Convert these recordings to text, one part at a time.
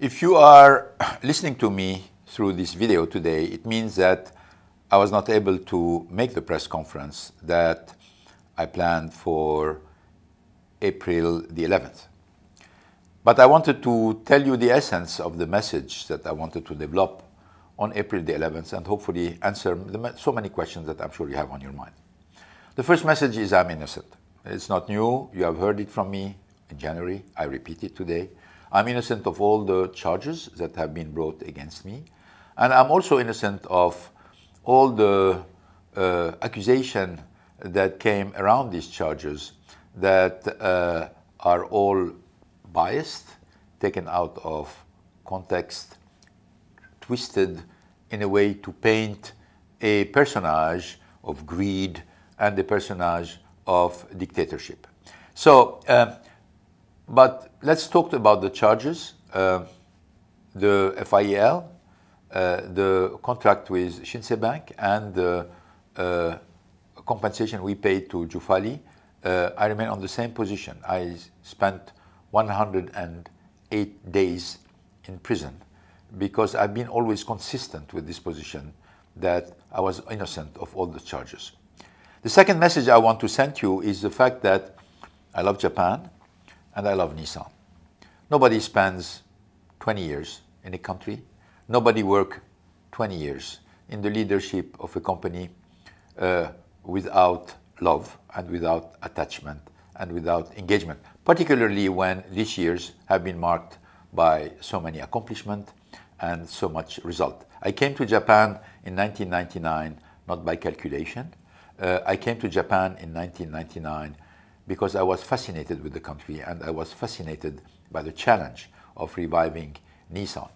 If you are listening to me through this video today, it means that I was not able to make the press conference that I planned for April the 11th. But I wanted to tell you the essence of the message that I wanted to develop on April the 11th and hopefully answer the, so many questions that I'm sure you have on your mind. The first message is I'm innocent. It's not new. You have heard it from me in January. I repeat it today. I'm innocent of all the charges that have been brought against me. And I'm also innocent of all the uh, accusation that came around these charges that uh, are all biased, taken out of context, twisted in a way to paint a personage of greed and a personage of dictatorship. So, uh, but let's talk about the charges. Uh, the FIEL, uh, the contract with Shinsei Bank, and the uh, compensation we paid to Juffali, uh, I remain on the same position. I spent 108 days in prison because I've been always consistent with this position that I was innocent of all the charges. The second message I want to send you is the fact that I love Japan and I love Nissan. Nobody spends 20 years in a country. Nobody work 20 years in the leadership of a company uh, without love and without attachment and without engagement, particularly when these years have been marked by so many accomplishments and so much result. I came to Japan in 1999 not by calculation. Uh, I came to Japan in 1999 because I was fascinated with the country and I was fascinated by the challenge of reviving Nissan.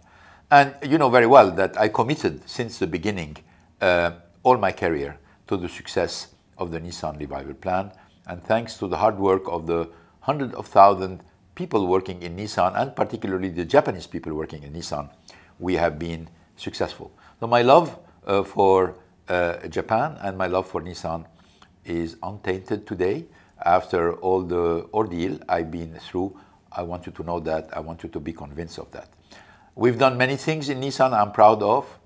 And you know very well that I committed since the beginning uh, all my career to the success of the Nissan Revival Plan. And thanks to the hard work of the hundreds of thousands people working in Nissan and particularly the Japanese people working in Nissan, we have been successful. So my love uh, for uh, Japan and my love for Nissan is untainted today. After all the ordeal I've been through, I want you to know that. I want you to be convinced of that. We've done many things in Nissan I'm proud of.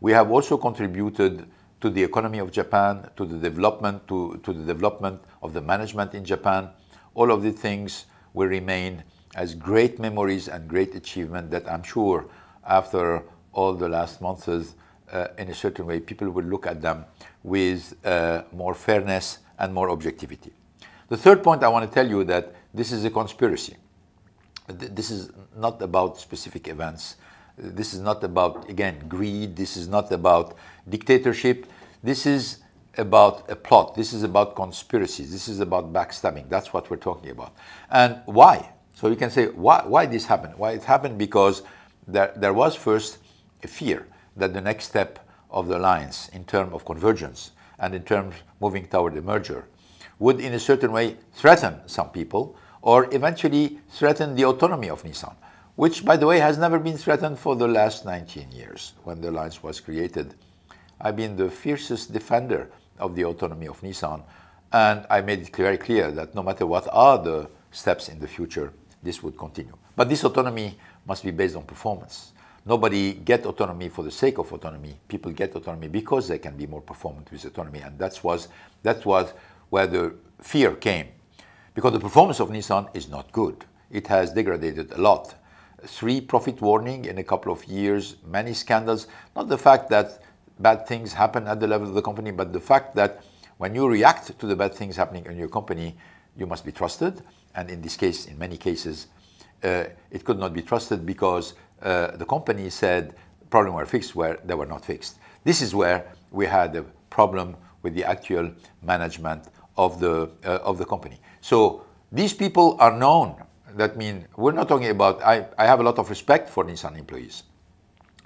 We have also contributed to the economy of Japan, to the development, to, to the development of the management in Japan. All of these things will remain as great memories and great achievement that I'm sure after all the last months, uh, in a certain way, people will look at them with uh, more fairness and more objectivity. The third point I want to tell you that this is a conspiracy. This is not about specific events. This is not about, again, greed. This is not about dictatorship. This is about a plot. This is about conspiracies. This is about backstabbing. That's what we're talking about. And why? So you can say, why, why this happened? Why it happened? Because there, there was first a fear that the next step of the alliance in terms of convergence and in terms moving toward the merger would in a certain way threaten some people or eventually threaten the autonomy of Nissan, which by the way has never been threatened for the last 19 years when the alliance was created. I've been the fiercest defender of the autonomy of Nissan and I made it very clear that no matter what are the steps in the future, this would continue. But this autonomy must be based on performance. Nobody get autonomy for the sake of autonomy. People get autonomy because they can be more performant with autonomy, and that was that was where the fear came, because the performance of Nissan is not good. It has degraded a lot. Three profit warning in a couple of years, many scandals. Not the fact that bad things happen at the level of the company, but the fact that when you react to the bad things happening in your company, you must be trusted. And in this case, in many cases, uh, it could not be trusted because uh, the company said problems were fixed where they were not fixed. This is where we had a problem with the actual management of the uh, of the company. So these people are known. That means we're not talking about. I, I have a lot of respect for Nissan employees.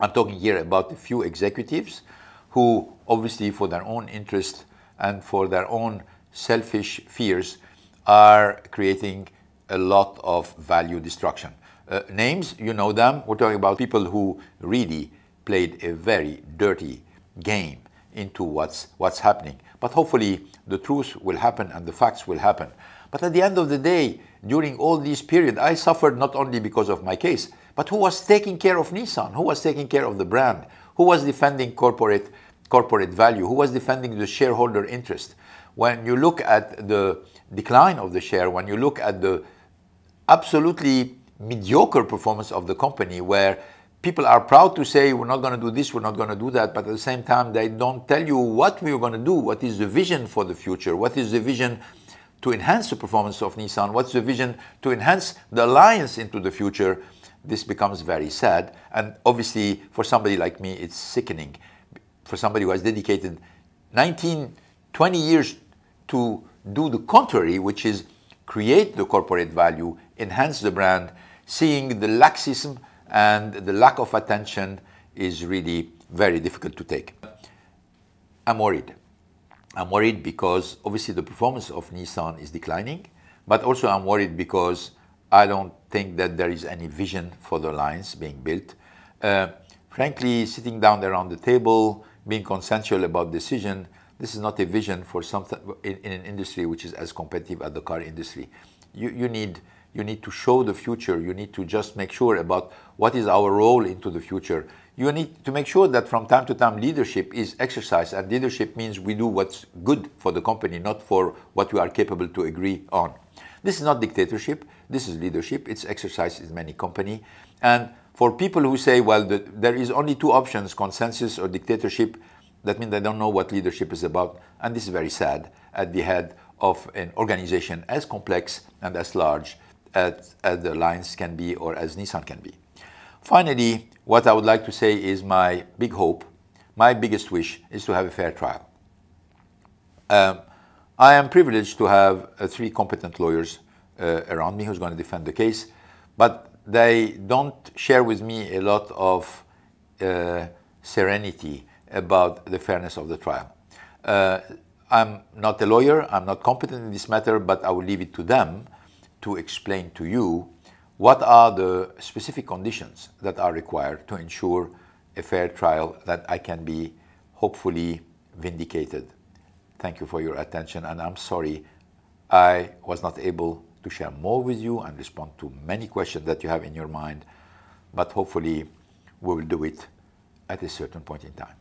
I'm talking here about a few executives who, obviously, for their own interest and for their own selfish fears, are creating a lot of value destruction. Uh, names, you know them. We're talking about people who really played a very dirty game into what's, what's happening. But hopefully the truth will happen and the facts will happen. But at the end of the day, during all this period, I suffered not only because of my case, but who was taking care of Nissan? Who was taking care of the brand? Who was defending corporate, corporate value? Who was defending the shareholder interest? When you look at the decline of the share, when you look at the absolutely mediocre performance of the company, where people are proud to say we're not going to do this, we're not going to do that, but at the same time they don't tell you what we're going to do, what is the vision for the future, what is the vision to enhance the performance of Nissan, what's the vision to enhance the alliance into the future, this becomes very sad. And obviously, for somebody like me, it's sickening. For somebody who has dedicated 19, 20 years to do the contrary, which is create the corporate value, enhance the brand, seeing the laxism and the lack of attention is really very difficult to take. I'm worried. I'm worried because obviously the performance of Nissan is declining, but also I'm worried because I don't think that there is any vision for the alliance being built. Uh, frankly, sitting down around the table, being consensual about decision, this is not a vision for something in, in an industry which is as competitive as the car industry. You, you need you need to show the future. You need to just make sure about what is our role into the future. You need to make sure that from time to time leadership is exercised, and leadership means we do what's good for the company, not for what we are capable to agree on. This is not dictatorship. This is leadership. It's exercised in many company. And for people who say, well, the, there is only two options, consensus or dictatorship, that means they don't know what leadership is about. And this is very sad at the head of an organization as complex and as large as, as the Alliance can be or as Nissan can be. Finally, what I would like to say is my big hope, my biggest wish is to have a fair trial. Um, I am privileged to have uh, three competent lawyers uh, around me who's going to defend the case, but they don't share with me a lot of uh, serenity about the fairness of the trial. Uh, I'm not a lawyer, I'm not competent in this matter, but I will leave it to them to explain to you what are the specific conditions that are required to ensure a fair trial that I can be hopefully vindicated. Thank you for your attention, and I'm sorry I was not able to share more with you and respond to many questions that you have in your mind, but hopefully we will do it at a certain point in time.